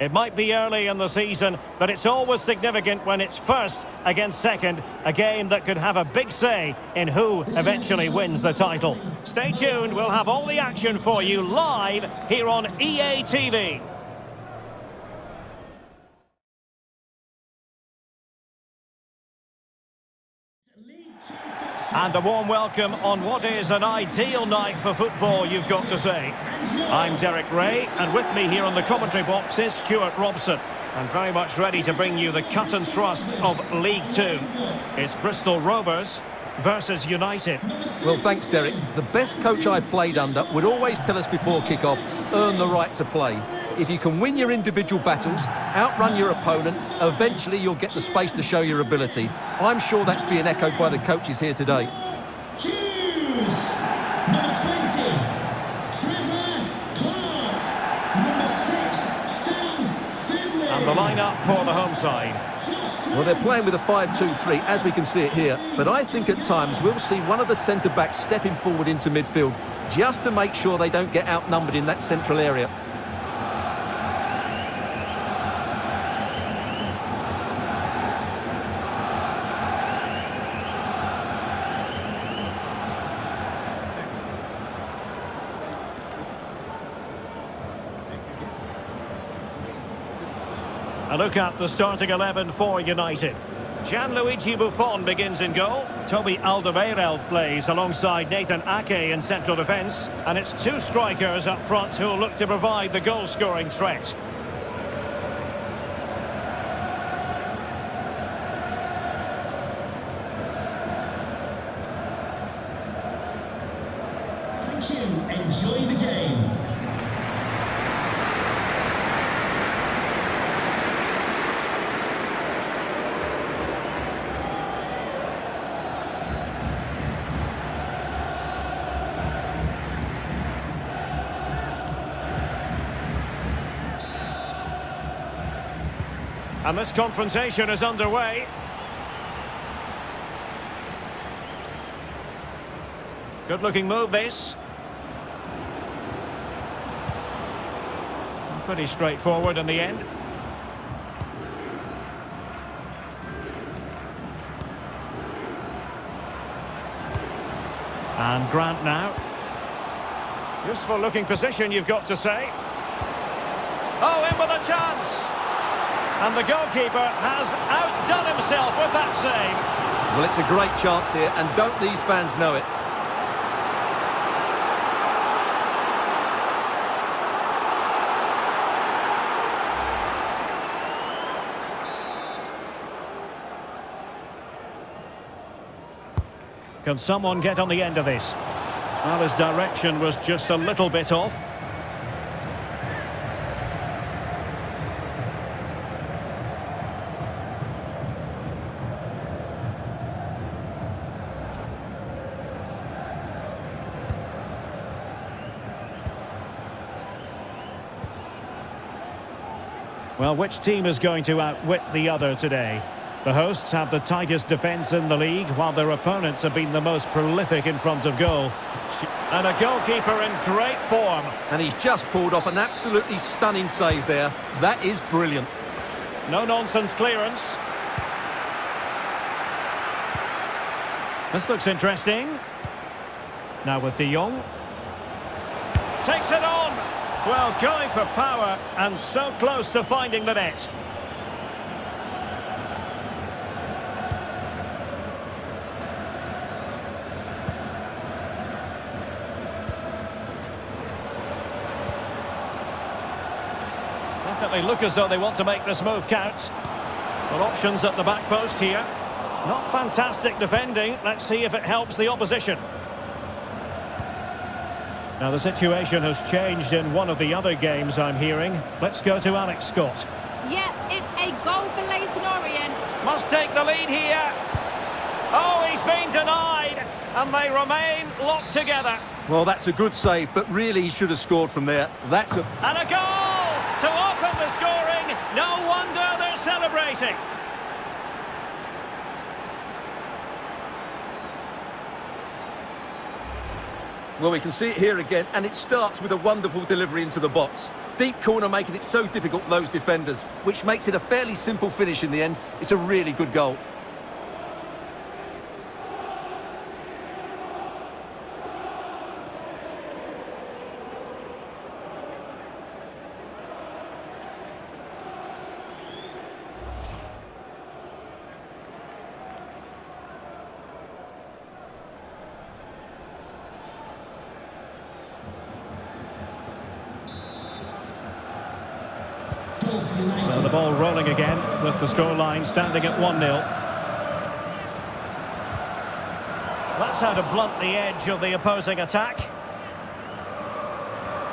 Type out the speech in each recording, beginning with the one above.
It might be early in the season, but it's always significant when it's first against second, a game that could have a big say in who eventually wins the title. Stay tuned, we'll have all the action for you live here on EA TV. And a warm welcome on what is an ideal night for football, you've got to say. I'm Derek Ray, and with me here on the commentary box is Stuart Robson. And very much ready to bring you the cut and thrust of League Two. It's Bristol Rovers versus United. Well, thanks, Derek. The best coach I played under would always tell us before kick-off, earn the right to play. If you can win your individual battles, outrun your opponent, eventually you'll get the space to show your ability. I'm sure that's being echoed by the coaches here today. Choose number 20, Trevor Clarke. Number 6, Sam Finley. And the lineup for the home side. Well, they're playing with a 5-2-3, as we can see it here. But I think at times we'll see one of the centre-backs stepping forward into midfield, just to make sure they don't get outnumbered in that central area. Look at the starting 11 for United. Gianluigi Buffon begins in goal. Toby Alderweireld plays alongside Nathan Ake in central defence. And it's two strikers up front who will look to provide the goal-scoring threat. And this confrontation is underway. Good looking move this. Pretty straightforward in the end. And Grant now. Useful looking position, you've got to say. Oh, in with a chance. And the goalkeeper has outdone himself with that save. Well, it's a great chance here, and don't these fans know it? Can someone get on the end of this? Well, his direction was just a little bit off. Well, which team is going to outwit the other today? The hosts have the tightest defence in the league, while their opponents have been the most prolific in front of goal. And a goalkeeper in great form. And he's just pulled off an absolutely stunning save there. That is brilliant. No-nonsense clearance. This looks interesting. Now with De Jong. Takes it on. Well, going for power and so close to finding the net. Definitely look as though they want to make this move count. But options at the back post here. Not fantastic defending. Let's see if it helps the opposition. Now, the situation has changed in one of the other games I'm hearing. Let's go to Alex Scott. Yep, it's a goal for Leyton Orient. Must take the lead here. Oh, he's been denied. And they remain locked together. Well, that's a good save, but really he should have scored from there. That's a... And a goal to open the scoring. No wonder they're celebrating. Well, we can see it here again, and it starts with a wonderful delivery into the box. Deep corner making it so difficult for those defenders, which makes it a fairly simple finish in the end. It's a really good goal. So the ball rolling again with the scoreline standing at 1-0. That's how to blunt the edge of the opposing attack.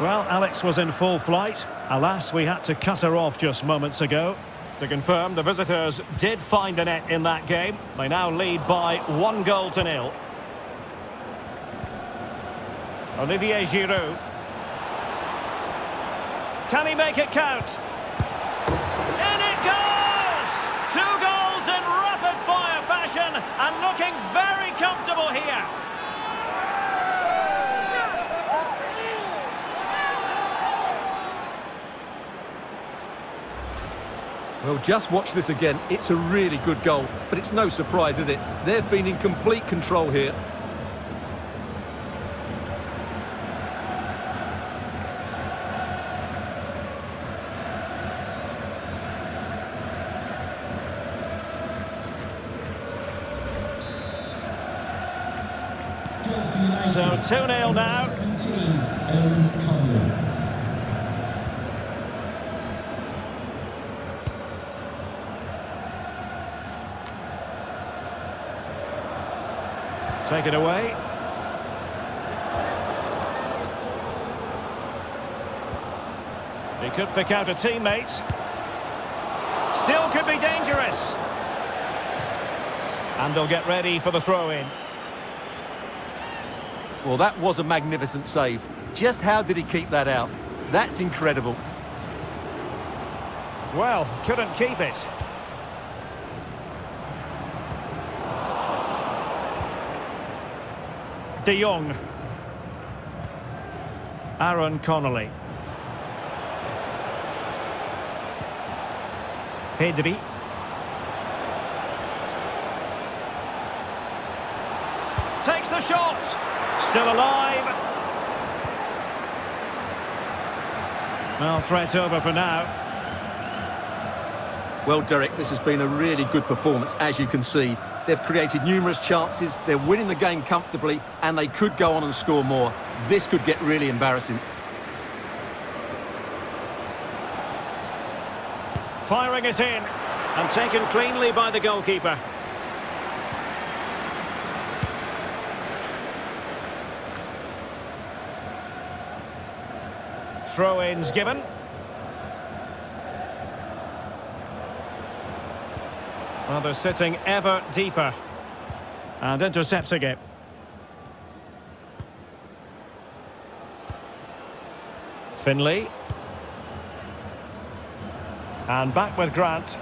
Well, Alex was in full flight. Alas, we had to cut her off just moments ago. To confirm, the visitors did find a net in that game. They now lead by one goal to nil. Olivier Giroud. Can he make it count? Looking very comfortable here. Well, just watch this again. It's a really good goal, but it's no surprise, is it? They've been in complete control here. 2-0 now. 17, Owen Conley. Take it away. He could pick out a teammate. Still could be dangerous. And they'll get ready for the throw-in. Well, that was a magnificent save. Just how did he keep that out? That's incredible. Well, couldn't keep it. De Jong. Aaron Connolly. Pedri. Takes the shot. Still alive. Well, threat over for now. Well, Derek, this has been a really good performance, as you can see. They've created numerous chances, they're winning the game comfortably, and they could go on and score more. This could get really embarrassing. Firing it in and taken cleanly by the goalkeeper. Throw-ins given. Well, they're sitting ever deeper. And intercepting it. Finley. And back with Grant.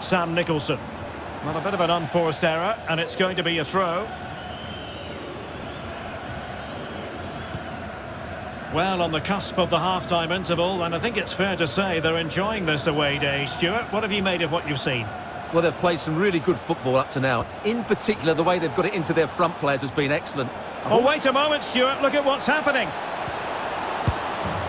Sam Nicholson. Well, a bit of an unforced error, and it's going to be a throw. Well, on the cusp of the half-time interval, and I think it's fair to say they're enjoying this away day. Stuart, what have you made of what you've seen? Well, they've played some really good football up to now. In particular, the way they've got it into their front players has been excellent. Oh, wait a moment, Stuart. Look at what's happening.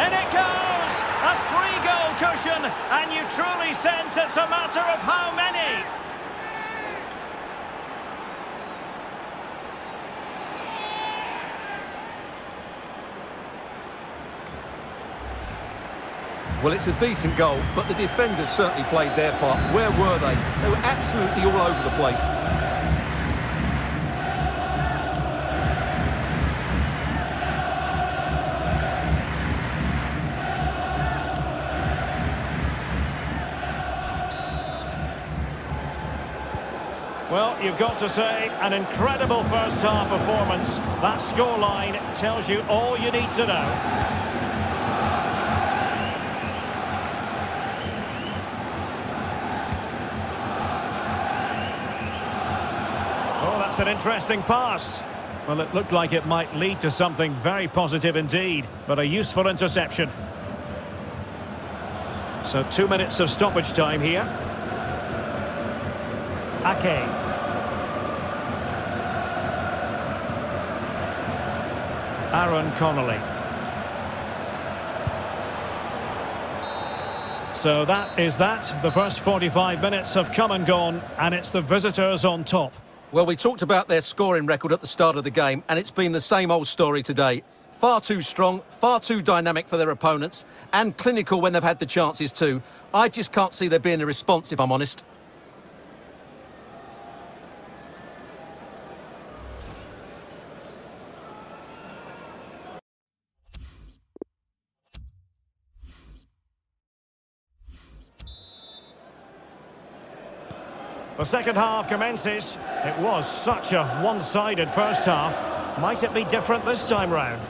And it goes! A three-goal cushion, and you truly sense it's a matter of how many. Well, it's a decent goal, but the defenders certainly played their part. Where were they? They were absolutely all over the place. Well, you've got to say, an incredible first-half performance. That scoreline tells you all you need to know. An interesting pass. Well, it looked like it might lead to something very positive indeed, but a useful interception. So two minutes of stoppage time here. Ake. Aaron Connolly. So that is that. The first 45 minutes have come and gone, and it's the visitors on top. Well, we talked about their scoring record at the start of the game, and it's been the same old story today. Far too strong, far too dynamic for their opponents, and clinical when they've had the chances too. I just can't see there being a response, if I'm honest. The second half commences. It was such a one-sided first half. Might it be different this time round?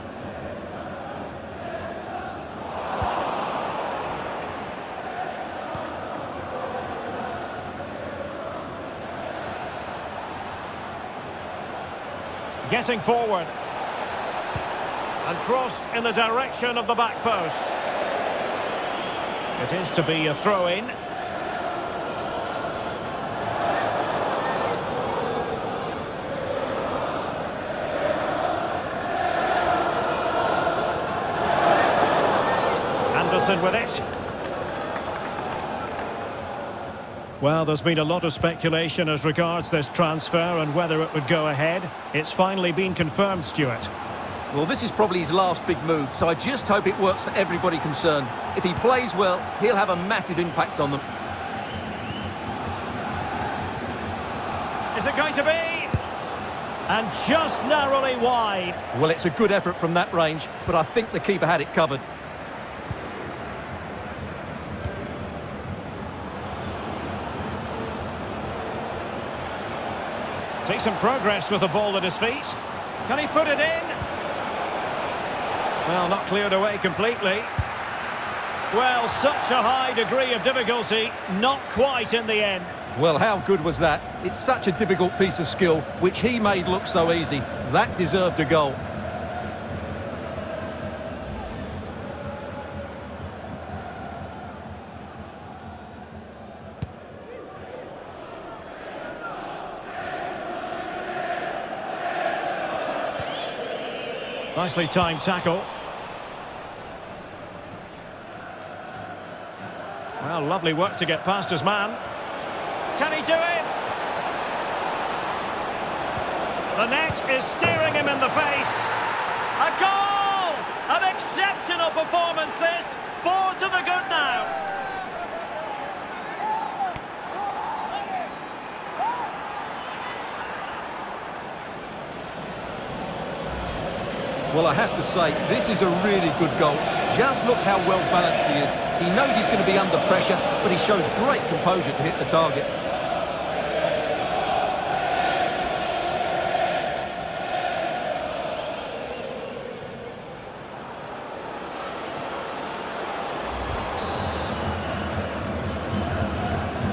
Getting forward. And crossed in the direction of the back post. It is to be a throw-in. Anderson with it. Well, there's been a lot of speculation as regards this transfer and whether it would go ahead. It's finally been confirmed, Stuart. Well, this is probably his last big move, so I just hope it works for everybody concerned. If he plays well, he'll have a massive impact on them. Is it going to be? And just narrowly wide. Well, it's a good effort from that range, but I think the keeper had it covered. Take some progress with the ball at his feet. Can he put it in? Well, not cleared away completely. Well, such a high degree of difficulty, not quite in the end. Well, how good was that? It's such a difficult piece of skill, which he made look so easy. That deserved a goal. Nicely timed tackle. Well, lovely work to get past his man. Can he do it? The net is staring him in the face. A goal! An exceptional performance this. Four to the good now. Well, I have to say, this is a really good goal. Just look how well balanced he is. He knows he's going to be under pressure, but he shows great composure to hit the target.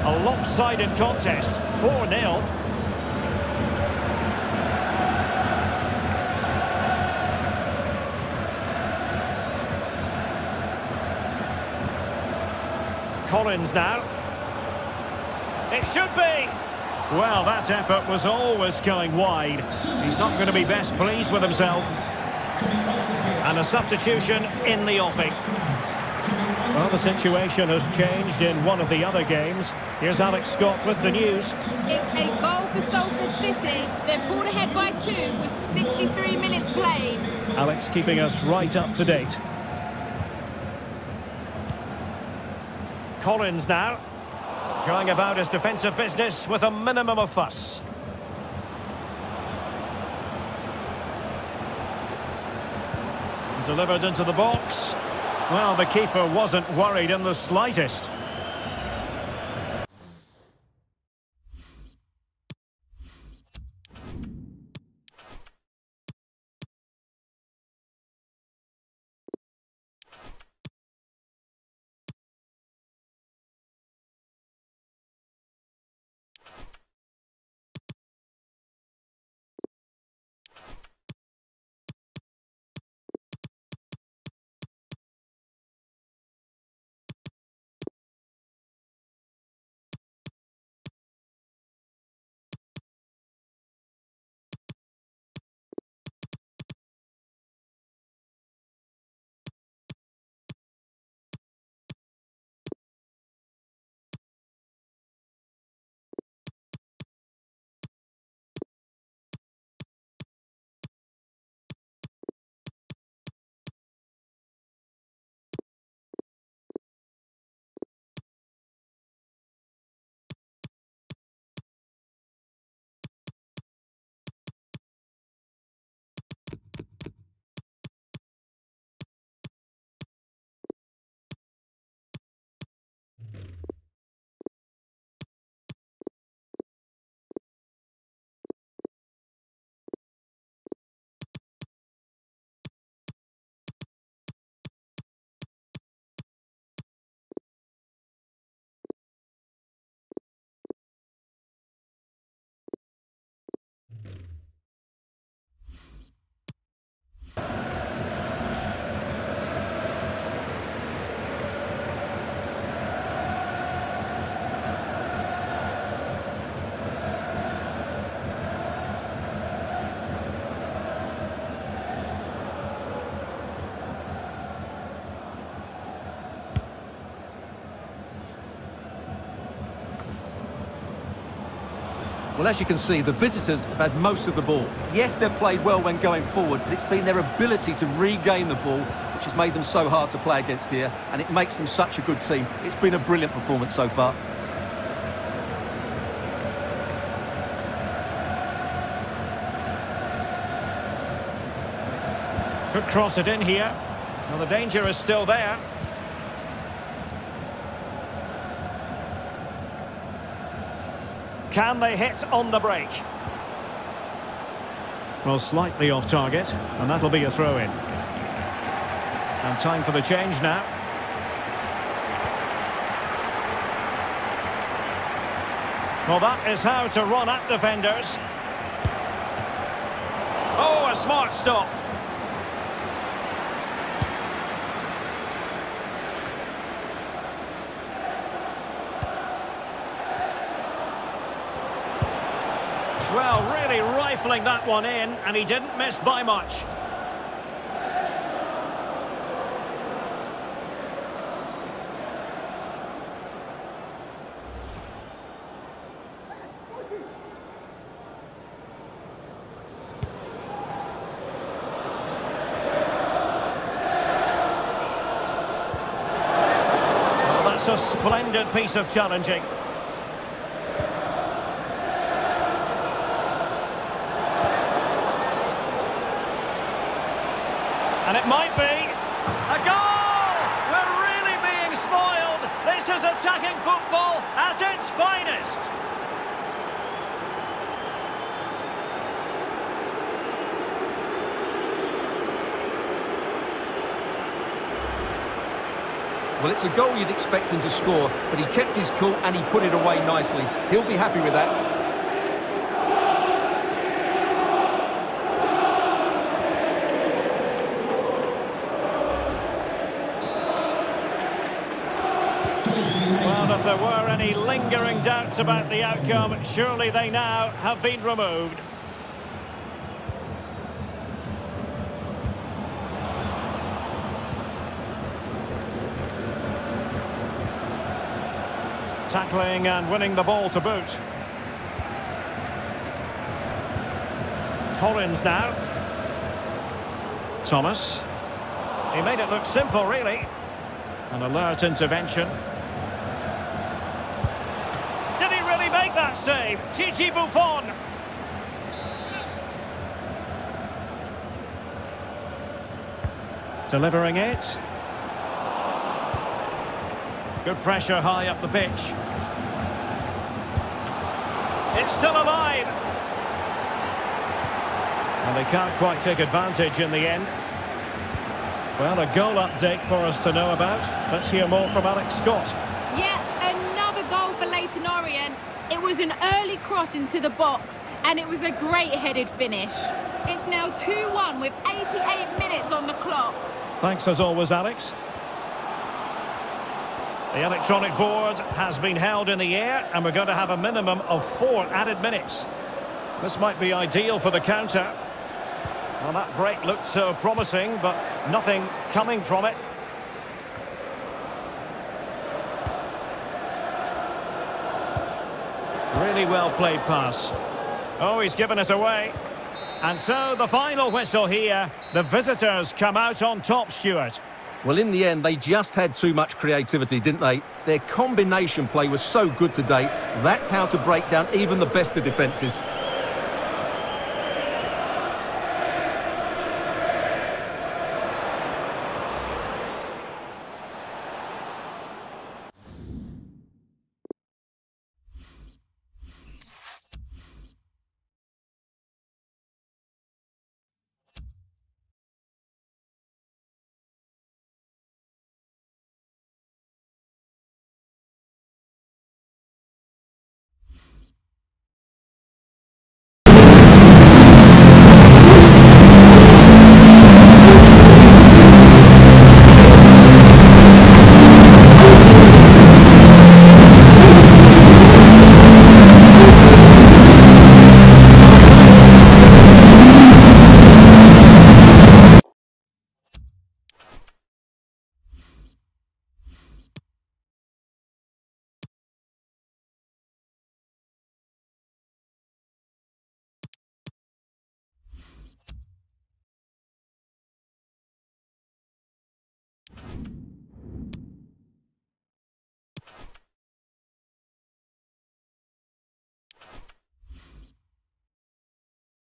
A lopsided contest, 4-0. Collins now. It should be. Well, that effort was always going wide. He's not going to be best pleased with himself. And a substitution in the offing. Well, the situation has changed in one of the other games. Here's Alex Scott with the news. It's a goal for Salford City. They're pulled ahead by two with 63 minutes played. Alex keeping us right up to date. Collins now. Going about his defensive business with a minimum of fuss. Delivered into the box. Well, the keeper wasn't worried in the slightest. Well, as you can see, the visitors have had most of the ball. Yes, they've played well when going forward, but it's been their ability to regain the ball which has made them so hard to play against here, and it makes them such a good team. It's been a brilliant performance so far. Could cross it in here. Well, the danger is still there. Can they hit on the break? Well, slightly off target, and that'll be a throw-in. And time for the change now. Well, that is how to run at defenders. Oh, a smart stop. Well, really rifling that one in, and he didn't miss by much. Well, that's a splendid piece of challenging. And it might be a goal! We're really being spoiled. This is attacking football at its finest. Well, it's a goal you'd expect him to score, but he kept his cool and he put it away nicely. He'll be happy with that. Well, if there were any lingering doubts about the outcome, surely they now have been removed. Tackling and winning the ball to boot. Collins now. Thomas. He made it look simple, really. An alert intervention. Save? Chichi Buffon. Delivering it. Good pressure high up the pitch. It's still alive. And they can't quite take advantage in the end. Well, a goal update for us to know about. Let's hear more from Alex Scott. Yeah, another goal for Leyton Orient. It was an early cross into the box, and it was a great headed finish. It's now 2-1 with 88 minutes on the clock. Thanks as always, Alex. The electronic board has been held in the air, and we're going to have a minimum of four added minutes. This might be ideal for the counter. Well, that break looked so promising, but nothing coming from it. Really well played pass. Oh, he's given it away. And so the final whistle here. The visitors come out on top, Stuart. Well, in the end, they just had too much creativity, didn't they? Their combination play was so good today. That's how to break down even the best of defences.